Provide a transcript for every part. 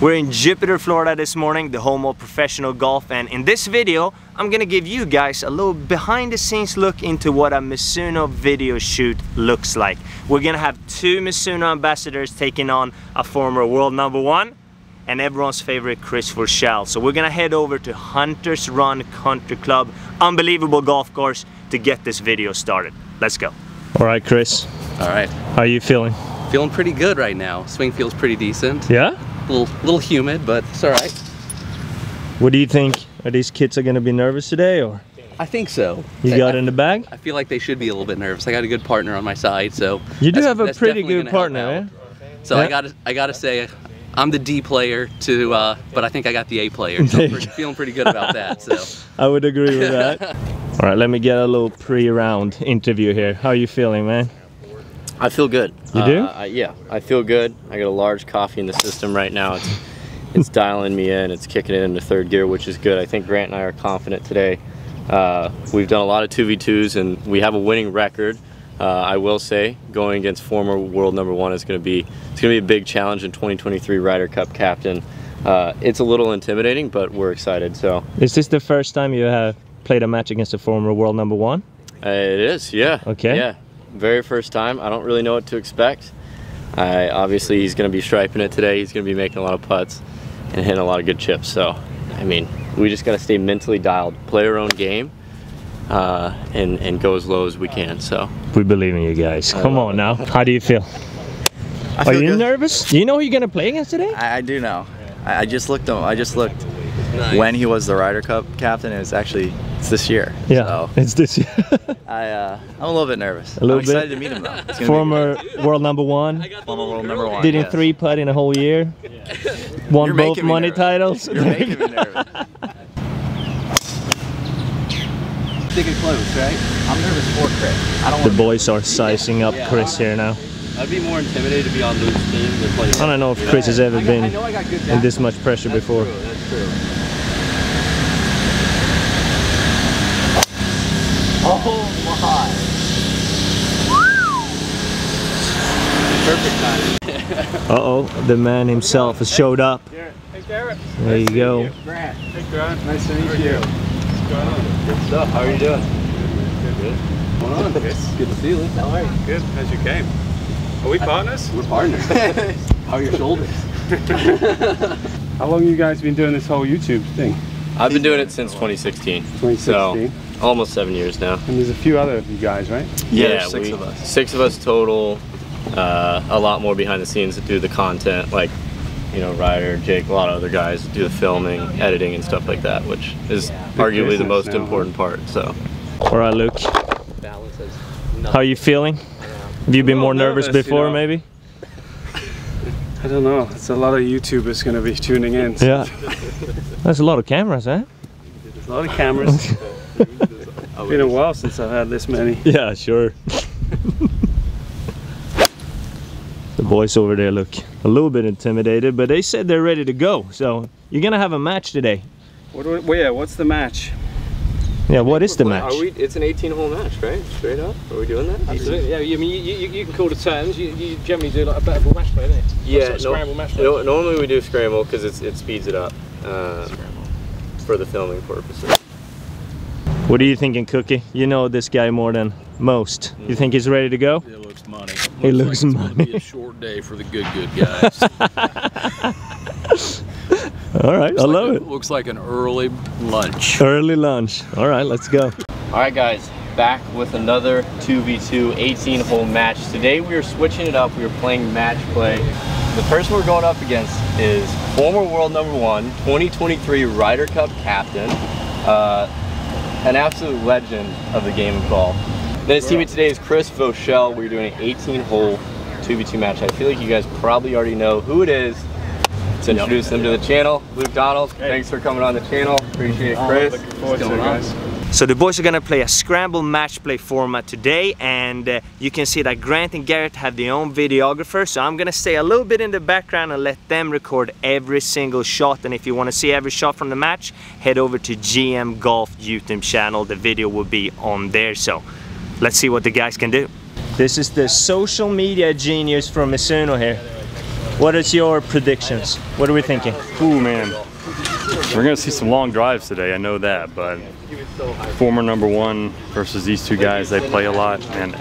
We're in Jupiter, Florida this morning, the home of professional golf, and in this video, I'm gonna give you guys a little behind the scenes look into what a Mizuno video shoot looks like. We're gonna have two Mizuno ambassadors taking on a former world number one and everyone's favorite Chris Voshall. So we're gonna head over to Hunters Run Country Club, unbelievable golf course, to get this video started. Let's go. All right, Chris. All right. How are you feeling? Feeling pretty good right now. Swing feels pretty decent. Yeah? A little, little humid, but it's all right. What do you think? Are these kids are gonna be nervous today or? I think so. You I, got I, in the bag? I feel like they should be a little bit nervous. I got a good partner on my side, so. You do have a pretty good partner, eh? So yeah. I gotta, I gotta say, I'm the D player to, uh, but I think I got the A player. So I'm feeling pretty good about that. So. I would agree with that. All right, let me get a little pre-round interview here. How are you feeling, man? I feel good. You do? Uh, yeah, I feel good. I got a large coffee in the system right now. It's, it's dialing me in. It's kicking it into third gear, which is good. I think Grant and I are confident today. Uh, we've done a lot of 2v2s and we have a winning record. Uh, I will say going against former world number one is going to be it's going to be a big challenge in 2023 Ryder Cup captain. Uh, it's a little intimidating, but we're excited. So is this the first time you have played a match against a former world number one? Uh, it is, yeah. Okay. Yeah, very first time. I don't really know what to expect. I obviously he's going to be striping it today. He's going to be making a lot of putts and hitting a lot of good chips. So, I mean, we just got to stay mentally dialed, play our own game, uh, and and go as low as we can. So we believe in you guys. Come on now. How do you feel? I feel Are you good. nervous? Do you know who you're gonna play against today? I, I do know. I, I just looked. I just looked nice. when he was the Ryder Cup captain. It was actually it's this year. Yeah, so it's this year. I uh, I'm a little bit nervous. A little I'm bit. excited to meet him though. Former world number one. Former world number one. Didn't yes. three putt in a whole year. Won You're both money nervous. titles. You're making me nervous. Stick it close, right? I'm nervous for Chris. I don't The boys are sizing up Chris here now. I'd be more intimidated to be on Luke's team than play. I don't know if Chris has ever I got- been I I in this much pressure That's before. True, that's true. Oh my! Perfect timing. Uh-oh, the man himself has showed up. Hey Garrett. There you go. Grant. Hey Grant. Nice to meet you. What's going on? Good stuff. How are you doing? Good. What's going on? Good. Good to see you. How are you? Good. As you came. Are we partners? We're partners. How are your shoulders? How long you guys been doing this whole YouTube thing? I've been doing it since 2016. 2016. So almost seven years now. And there's a few other of you guys, right? Yeah, Yeah, six we- of us. Six of us total. Uh, a lot more behind the scenes that do the content, like you know Ryder, Jake, a lot of other guys do the filming, editing, and stuff like that, which is arguably the most now. important part. So All right, Luke. How are you feeling? Have you been more a little nervous nervous, you before, know. maybe? I don't know. It's a lot of YouTubers going to be tuning in. so Yeah. That's a lot of cameras, eh? There's a lot of cameras. it's been a while since I've had this many. Yeah, sure. the boys over there look a little bit intimidated, but they said they're ready to go. So you're gonna have a match today. What, do we- well, yeah, what's the match? Yeah, what is the match? Are we? It's an 18 hole match, right? Straight up. Are we doing that? Absolutely, yeah. You, I mean, you, you, you can call the terms. You, you generally do like a better ball match play, don't you? Yeah. Sort of no- scramble match play. no- normally we do scramble because it speeds it up uh, for the filming purposes. What are you thinking, Cookie? You know this guy more than most. You think he's ready to go? It looks money. He looks like it's gonna money. be a short day for the good, good guys. All right, I love it. Looks like an early lunch. Early lunch. All right, let's go. All right, guys, back with another 2v2 18 hole match. Today we are switching it up. We are playing match play. The person we're going up against is former world number one, 2023 Ryder Cup captain, uh, an absolute legend of the game of golf. Then his teammate today is Chris Voshall. We're doing an 18 hole 2v2 match. I feel like you guys probably already know who it is. Let's introduce him to the channel. Luke Donald, thanks for coming on the channel. Appreciate it, Chris. Oh, forward to it, guys. So the boys are gonna play a scramble match play format today and uh, you can see that Grant and Garrett have their own videographer so I'm gonna stay a little bit in the background and let them record every single shot and if you want to see every shot from the match head over to GM Golf YouTube channel the video will be on there so let's see what the guys can do. This is the social media genius from Mizuno here. What is your predictions? What are we thinking? Ooh, man. We're going to see some long drives today, I know that, but former number one versus these two guys, they play a lot, and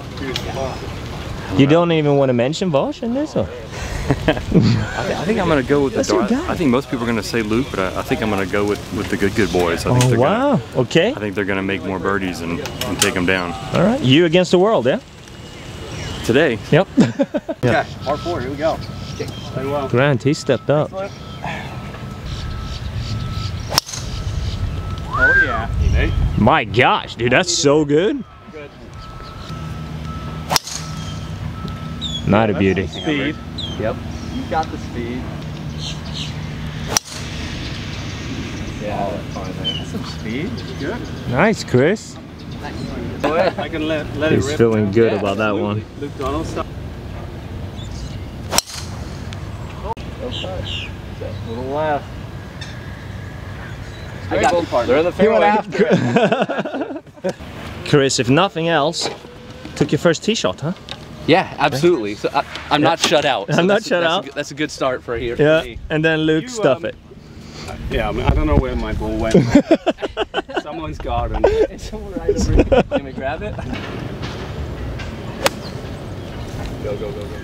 You don't even want to mention Vosh in this? Or? I, thi- I think I'm going to go with the That's your guy. I think most people are going to say Luke, but I, I think I'm going to go with, with the good, good boys. I think Oh, they're wow. Gonna, Okay. I think they're going to make more birdies and, and take them down. All right. You against the world, yeah? Today, Yep. Okay, R4, here we go. Play well. Grant, he stepped up. Oh yeah. My gosh, dude, that's so good. Not a beauty. Speed. Yep. You got the speed. Yeah, that's fine there. That's some speed. Good. Nice, Chris. I can let, let it He's rip. feeling good about that one. Luke Donald style. Little left. I got the They're in the fairway. Chris, if nothing else, took your first tee shot, huh? Yeah, absolutely. So I, I'm not shut out. so I'm not that's- shut that's a out. good- that's a good start for here. for Yeah. me. And then Luke You, stuff um, it. Yeah, I, mean, I don't know where my ball went. Someone's garden. Can we grab it? Go, go, go, go,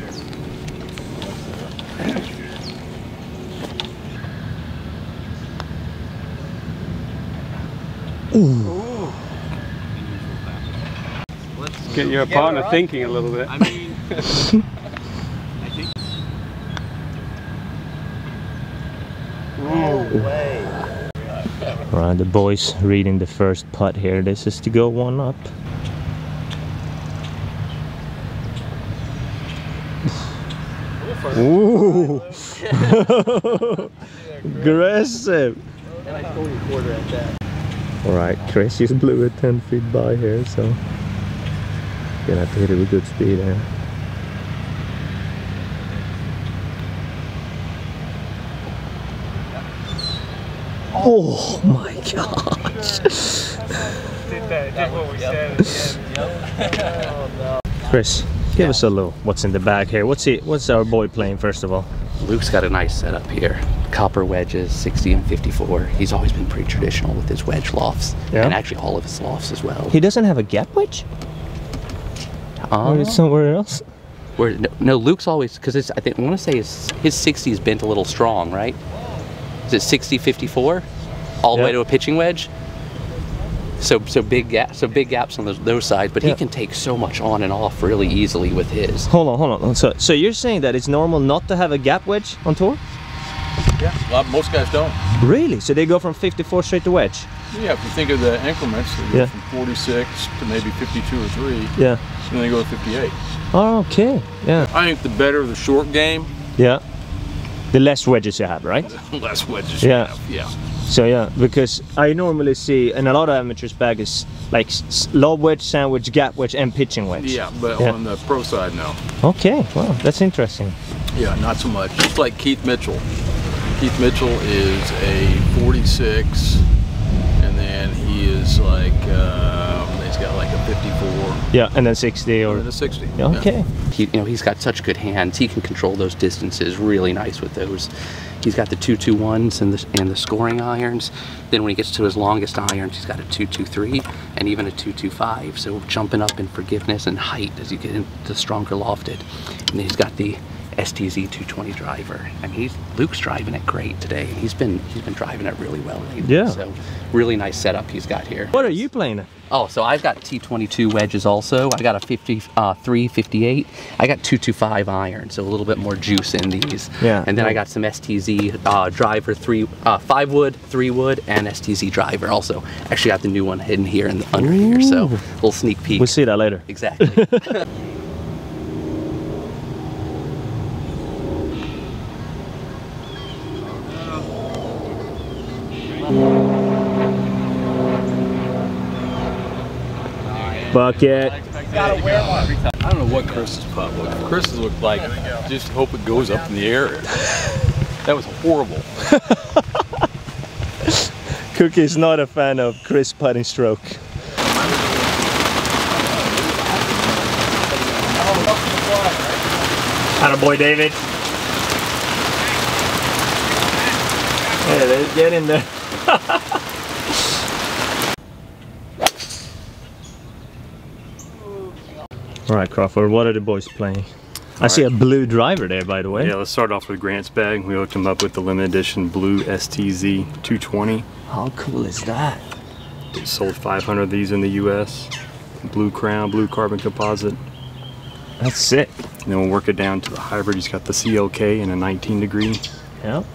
go. Get your partner thinking a little bit. I mean, All right, the boys reading the first putt here. This is to go one up. Ooh. Aggressive. All right, Chris just blew it 10 feet by here, so gonna have to hit it with good speed here. Oh my gosh. Chris, give us a little what's in the bag here. What's he what's our boy playing first of all? Luke's got a nice setup here. Copper wedges, 60 and 54. He's always been pretty traditional with his wedge lofts, Yeah? and actually all of his lofts as well. He doesn't have a gap wedge? Um, Or somewhere else? where, no, no, Luke's always because I think I want to say his his 60 is bent a little strong, right? Is it 60 54, all the way to a pitching wedge? So so big gap so big gaps on those, those sides, but Yeah. he can take so much on and off really easily with his. Hold on, hold on. So so you're saying that it's normal not to have a gap wedge on tour? A lot, most guys don't. Really? So they go from 54 straight to wedge? Yeah, if you think of the increments, they go Yeah. from 46 to maybe 52 or 3, Yeah. and then they go to 58. Oh, okay. Yeah. I think the better the short game, Yeah. The less wedges you have, right? the less wedges Yeah. you have. Yeah. So yeah, because I normally see in a lot of amateurs bag is like s- s- lob wedge, sandwich, gap wedge, and pitching wedge. Yeah, but Yeah. on the pro side, no. Okay, well that's interesting. Yeah, not so much. Just like Keith Mitchell. Keith Mitchell is a 46, and then he is like, um, he's got like a 54, Yeah, and then 60 and or then a 60. Yeah, okay. He, you know, he's got such good hands. He can control those distances really nice with those. He's got the two two ones and the and the scoring irons. Then when he gets to his longest irons, he's got a two two three and even a two two five. So jumping up in forgiveness and height as you get into stronger lofted. And then he's got the STZ 220 driver. I mean, he's Luke's driving it great today. He's been he's been driving it really well lately. Yeah. So really nice setup he's got here. What are you playing? Oh, so I've got T22 wedges also. I got a 53, 58. I got 225 iron, so a little bit more juice in these. Yeah. And then I got some STZ uh, driver, three, uh, five wood, three wood, and STZ driver also. Actually got the new one hidden here in the under here, so Ooh. little sneak peek. We'll see that later. Exactly. Bucket. I don't know what Chris's putt looked like. Chris's looked like, just hope it goes up in the air. that was horrible. Cookie's not a fan of Chris putting stroke. Atta boy, David. Hey, let's get in there. All right, Crawford, what are the boys playing? I see a blue driver there, by the way. Yeah, let's start off with Grant's bag. We hooked him up with the limited edition blue STZ 220. How cool is that? They sold 500 of these in the US. Blue crown, blue carbon composite. That's sick. And then we'll work it down to the hybrid. He's got the CLK in a 19 degree. Yeah.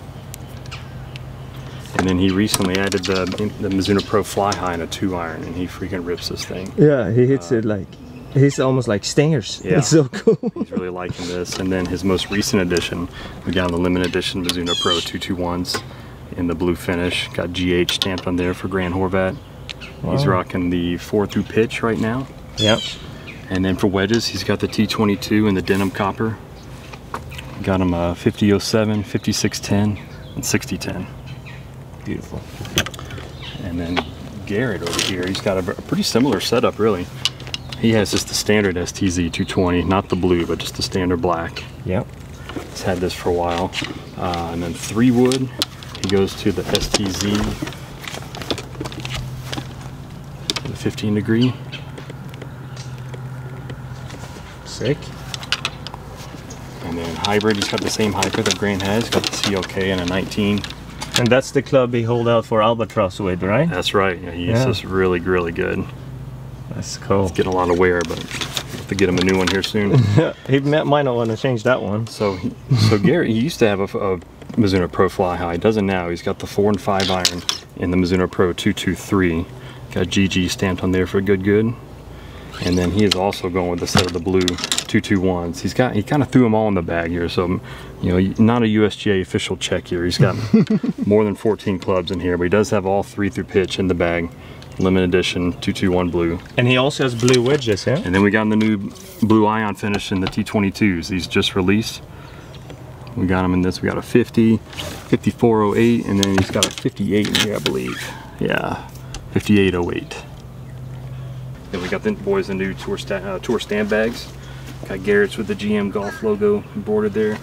And then he recently added the, the Mizuno Pro Fli-Hi in a two iron and he freaking rips this thing. Yeah, he hits uh, it like, he's almost like stingers. Yeah. It's so cool. He's really liking this. And then his most recent edition, we got the limited edition Mizuno Pro 221s in the blue finish. Got GH stamped on there for Grant Horvat. He's rocking the four through pitch right now. yeah. And then for wedges, he's got the T22 and the denim copper. Got him a 5007, 5610, and 6010. Beautiful. And then Garrett over here, he's got a pretty similar setup really. He has just the standard STZ 220, not the blue, but just the standard black. Yeah. He's had this for a while. Uh, and then three wood, he goes to the STZ, the 15 degree. Sick. And then hybrid, he's got the same hybrid that Grant has, got the CLK and a 19. And that's the club he hold out for Albatross with, right? That's right. Yeah, he's Yeah. just really, really good. That's cool. It's Getting a lot of wear, but we'll have to get him a new one here soon. he might not want to change that one. so, so Gary, he used to have a, a Mizuno Pro Fli-Hi. Doesn't now. He's got the four and five iron in the Mizuno Pro 223. Got GG stamped on there for good, good. And then he is also going with a set of the blue 221s. He's got he kind of threw them all in the bag here. So, you know, not a USGA official check here. He's got more than 14 clubs in here, but he does have all three through pitch in the bag. Limited edition 221 blue. And he also has blue wedges, yeah? And then we got the new blue ion finish in the T22s. These just released. We got them in this. We got a 50, 5408, and then he's got a 58 in here, I believe. Yeah, 5808. Then we got the boys the new tour, sta- uh, tour stand bags. Got Garrett's with the GM Golf logo embroidered there.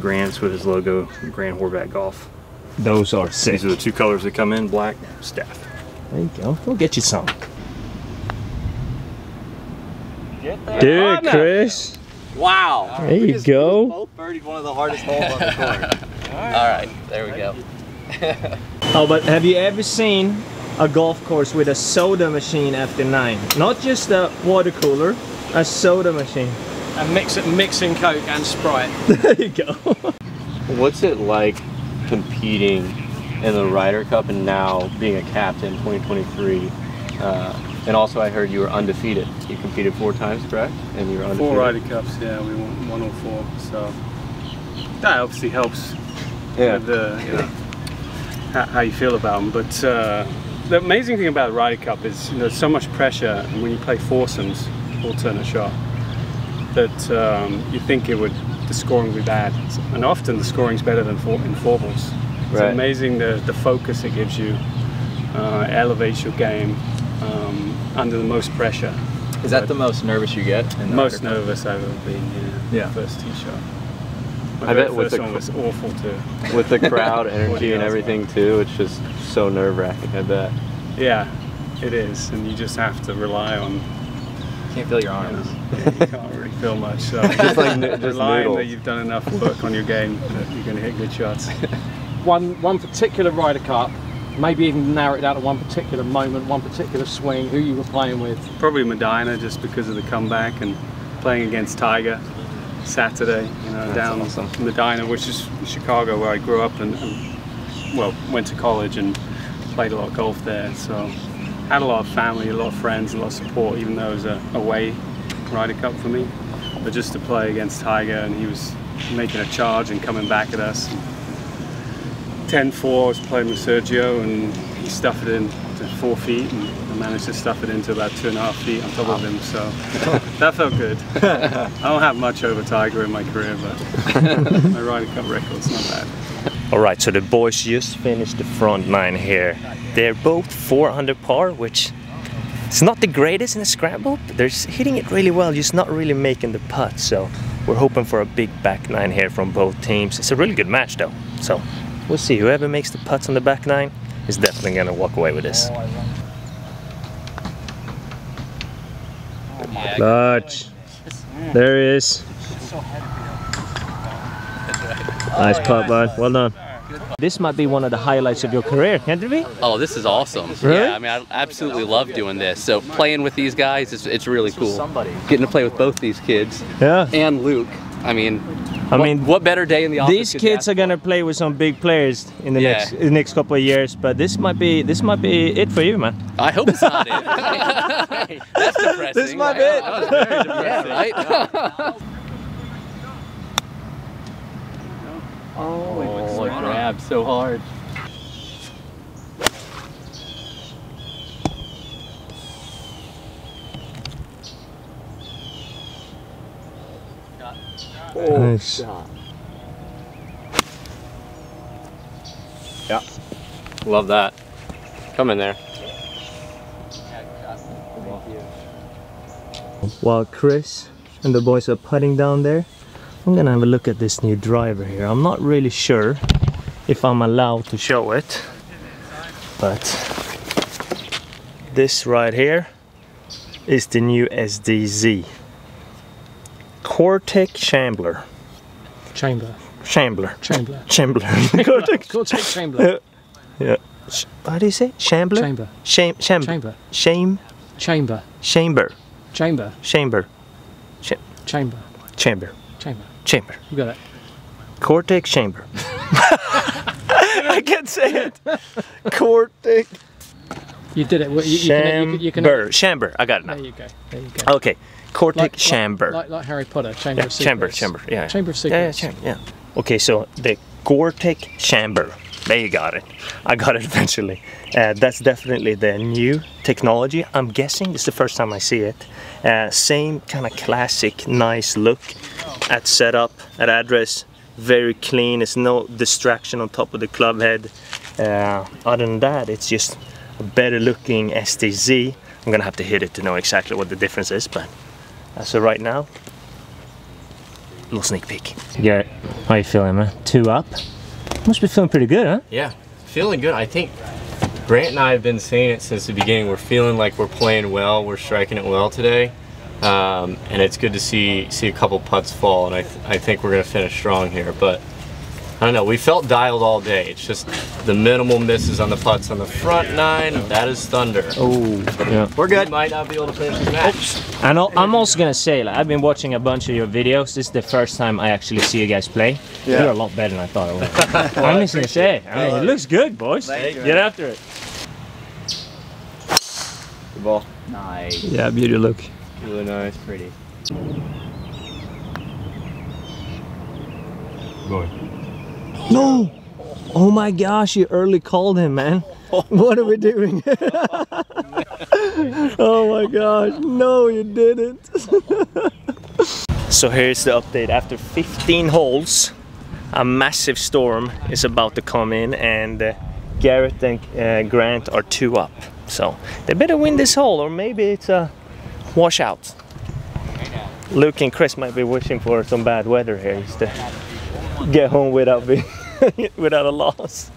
Grant's with his logo, Grant Horvat Golf. Those are sick. These are the two colors that come in, black, staff. There you go. We'll get you some. Get there. Dude, Chris. Wow. There you go. Both birdied one of the hardest holes on the course. All right, there we go. Oh, but have you ever seen a golf course with a soda machine after nine? Not just a water cooler, a soda machine. And mix it, mixing Coke and Sprite. There you go. What's it like competing in the Ryder Cup and now being a captain 2023? Uh, and also, I heard you were undefeated. You competed four times, correct? And you were undefeated. Four Ryder Cups, yeah, we won one or four. So that obviously helps Yeah. with the, you know, how, how you feel about them. But uh, the amazing thing about the Ryder Cup is you know, there's so much pressure when you play foursomes, alternate shot, that um, you think it would the scoring would be bad, and often the scoring's better than four, in four balls. It's Right. amazing the, the focus it gives you, uh, elevates your game um, under the most pressure. Is that the most nervous you get? In the Most Ryder nervous I've ever been. Yeah. Yeah. First tee shot. My I very bet with first the one was awful too. With the crowd energy and else everything too, it's just so nerve wracking. I bet. Yeah, it is, and you just have to rely on. Can't feel your You, arms. know, yeah, you can't really feel much. So Just like just relying noodles. that you've done enough work on your game that you're going to hit good shots. One, one particular Ryder Cup, maybe even narrow it down to one particular moment, one particular swing, who you were playing with. Probably Medinah, just because of the comeback and playing against Tiger Saturday. You know, down awesome. Medinah, which is Chicago, where I grew up and, and well went to college and played a lot of golf there. So had a lot of family, a lot of friends, a lot of support, even though it was a away Ryder Cup for me. But just to play against Tiger and he was making a charge and coming back at us. 10-4, I was playing with Sergio and he stuffed it in to four feet and I managed to stuff it into about two and a half feet on top of him. So that felt good. I don't have much over Tiger in my career, but my Ryder Cup record's not bad. All right, so the boys just finished the front nine here. They're both 400 par, which it's not the greatest in a scramble, but they're hitting it really well, just not really making the putt. So we're hoping for a big back nine here from both teams. It's a really good match though. So we'll see. Whoever makes the putts on the back nine is definitely gonna walk away with this. Clutch. There he is. Nice putt, bud. Well done. This might be one of the highlights of your career, can't it be? Oh, this is awesome. Really? Yeah, I mean, I absolutely love doing this. So playing with these guys, it's, it's really cool. Getting to play with both these kids Yeah. and Luke. I mean, I what, mean, what better day in the office? These kids are gonna play with some big players in the Yeah. next in the next couple of years, but this might be this might be it for you, man. I hope it's not it. That's depressing. This might be it. That was very depressing. right? Oh, it oh, grabbed so hard. Nice. Oh, yeah. Love that. Come in there. While Chris and the boys are putting down there, I'm gonna have a look at this new driver here. I'm not really sure if I'm allowed to show it, but this right here is the new STZ. Cortech Shambler. Chamber. Shambler. Chambler. Chambler. Cortech. Cortech Chambler. Yeah. Sh- what do you say? Shambler? Chamber. Sham- sham- Chamber. Shame. Chamber. Chamber. Chamber. Chamber. Chamber. Chamber. Chamber. Chamber. You got it. Cortex chamber. I can't say it. Cortex. You did it. You, you, chamber. Can, you, you can, chamber. I got it now. There you go. There you go. Okay. Cortex chamber. Like, like Harry Potter. Chamber yeah, of. Secrets. Chamber. chamber, Yeah. Chamber of Yeah, yeah, Secrets. chamber. Yeah. Okay, so the Gore-Tex chamber. There you got it. I got it eventually. Uh, that's definitely the new technology. I'm guessing it's the first time I see it. Uh, same kind of classic, nice look at setup, at address. Very clean. It's no distraction on top of the club head. Uh, other than that, it's just a better looking STZ. I'm gonna have to hit it to know exactly what the difference is, but as of right now, little sneak peek. Yeah, how you feeling, man? Two up? Must be feeling pretty good, huh? Yeah, feeling good. I think Grant and I have been saying it since the beginning. We're feeling like we're playing well. We're striking it well today, um, and it's good to see see a couple putts fall. And I th I think we're gonna finish strong here. But I don't know. We felt dialed all day. It's just the minimal misses on the putts on the front nine. That is thunder. Oh, yeah. We're good. We might not be able to finish the match. And I'll- I'm also gonna say, like, I've been watching a bunch of your videos. This is the first time I actually see you guys play. Yeah. You're a lot better than I thought it was. I'm just gonna say, I mean, it looks good, boys. Get after it. Good ball. Nice. Yeah, beauty look. Really nice. Pretty. No! Oh my gosh, you early called him, man. What are we doing? oh my gosh, no, you didn't. so here's the update. After 15 holes, a massive storm is about to come in, and uh, Garrett and uh, Grant are two up. So they better win this hole, or maybe it's a washout. Luke and Chris might be wishing for some bad weather here just to get home without being without a loss.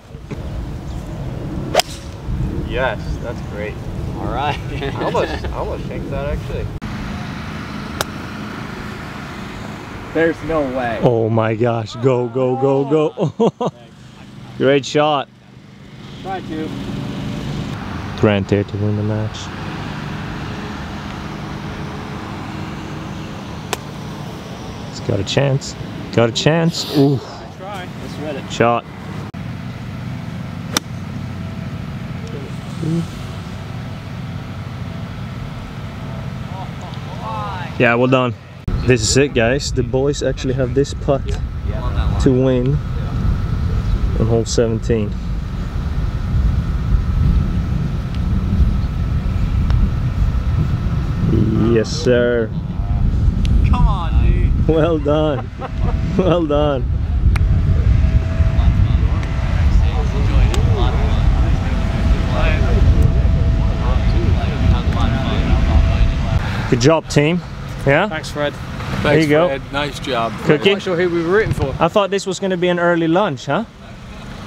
Yes, that's great. All right. I almost, I almost shanked that actually. There's no way. Oh my gosh, go, go, go, go. Great shot. Try to. Grant there to win the match. He's got a chance. Got a chance. Ooh, Try. It. shot. Yeah, well done. This is it, guys. The boys actually have this putt to win on hole 17. Yes, sir. Come on, dude. Well done. Well done. Good job, team. Yeah? Thanks, Fred. Thanks, you go. Fred. Nice job. Cookie? I'm Not sure who we were rooting for. I thought this was going to be an early lunch, huh?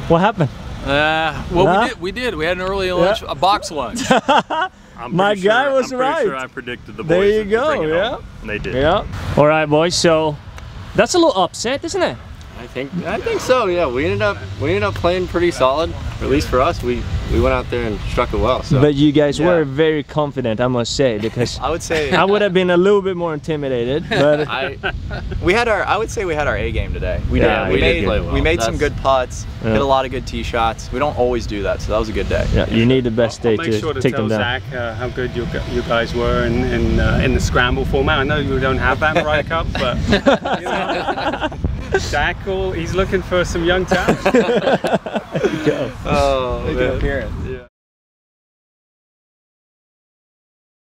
What happened? Uh, well, Huh? we did. We did. We had an early lunch, a box lunch. I'm My pretty guy sure- was I'm right. Sure I predicted the boys. There you go, yeah. home, and they did. Yeah. All right, boys. So that's a little upset, isn't it? I think I think so. Yeah, we ended up we ended up playing pretty solid. At least for us, we we went out there and struck it well. So But you guys Yeah. were very confident, I must say, because I would say I would have been a little bit more intimidated. But I we had our. I would say we had our A game today. We Yeah, did. we We, did made play well. we made some good putts. Yeah. Hit a lot of good tee shots. We don't always do that, so that was a good day. yeah, you need the best I'll day make to sure to take tell them down. Zach uh, how good you, you guys were in in, uh, in the scramble format. I know you don't have that in the Ryder Cup, but you know, Zach, will- he's looking for some young talent. oh Make an appearance.